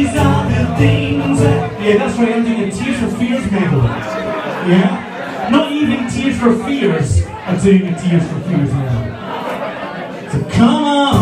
These are the things. Yeah, that's right, I'm doing Tears for Fears medley. Yeah? Not even Tears for Fears, I'm doing a Tears for Fears medley. So come on!